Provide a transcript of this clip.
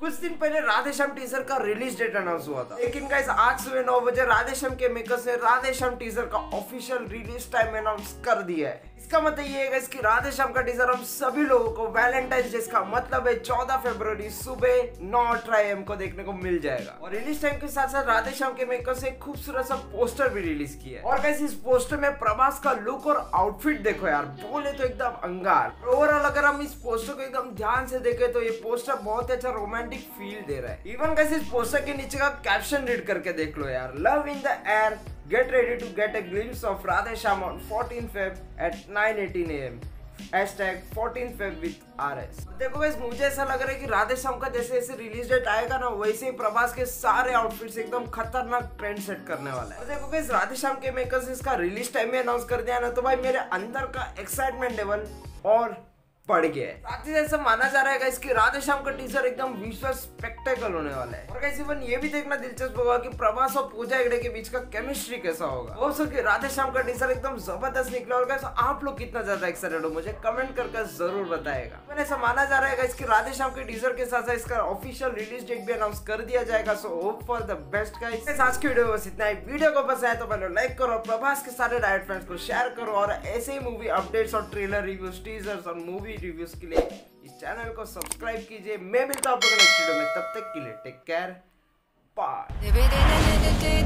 कुछ दिन पहले राधेश्याम टीजर का रिलीज़ डेट अनाउंस हुआ था। लेकिन गाइस आज सुबह नौ बजे राधेश्याम के मेकर्स ने राधेश्याम टीजर का ऑफिशियल रिलीज़ टाइम अनाउंस कर दिया है। इसका मतलब ये है कि राधेश्याम का टीजर हम सभी लोगों को वैलेंटाइन डे का मतलब है चौदह फरवरी सुबह नौ अठारह एम को देखने को मिल जाएगा। और रिलीज़ टाइम के साथ साथ राधेश्याम के मेकर्स ने खूबसूरत सा पोस्टर भी रिलीज़ किया है। और कैसे इस पोस्टर में प्रभास का लुक और आउटफिट देखो यार, बोले तो एकदम अंगार। ओवरऑल अगर हम इस पोस्टर को एकदम ध्यान से देखे तो ये पोस्टर बहुत अच्छा रोमांटिक फील दे रहा है। इवन कैसे इस पोस्टर के नीचे का कैप्शन रीड करके देख लो यार। Love in the air get ready to get a glimpse of Radhe Sham on 14 Feb at 9:18 am. 14 Feb with R S देखो guys, मुझे ऐसा लग रहा है कि राधे श्याम का जैसे जैसे रिलीज़ डेट आएगा ना वैसे ही प्रभास के सारे आउटफिट्स एकदम खतरनाक ट्रेंड सेट करने वाला है देखो guys, राधे श्याम के मेकर्स इसका रिलीज़ टाइम में अनाउंस कर दिया ना तो भाई मेरे अंदर का एक्साइटमेंट लेवल और बढ़ गया है। साथ ऐसा माना जा रहा है इसकी राधे श्याम का टीजर एकदम विजुअल स्पेक्टेकल होने वाला है। और कैसे इवन ये भी देखना दिलचस्प होगा कि प्रभास और पूजा हेगड़े के बीच का केमिस्ट्री कैसा होगा। हो सके राधे श्याम का टीजर एकदम ज़बरदस्त निकला होगा कैसे आप लोग कितना ज़्यादा एक्साइटेड हो मुझे कमेंट करके ज़रूर बताएगा। मैंने ऐसा माना जा रहा है इसकी राधे श्याम के टीजर के साथ इसका ऑफिशियल रिलीज़ डेट भी अनाउंस कर दिया जाएगा। So hope for the best guys आज की वीडियो बस इतना ही। वीडियो को पसंद आए तो पहले लाइक करो प्रभास के सारे डायरेक्ट फ्रेंड्स को शेयर करो और ऐसे ही मूवी अपडेट्स और ट्रेलर रिव्यूज़ टीजर्स और मूवी रिव्यूज़ के लिए इस चैनल को सब्सक्राइब कीजिए। मैं मिलता हूँ नेक्स्ट वीडियो में। तब तक के लिए टेक केयर बाय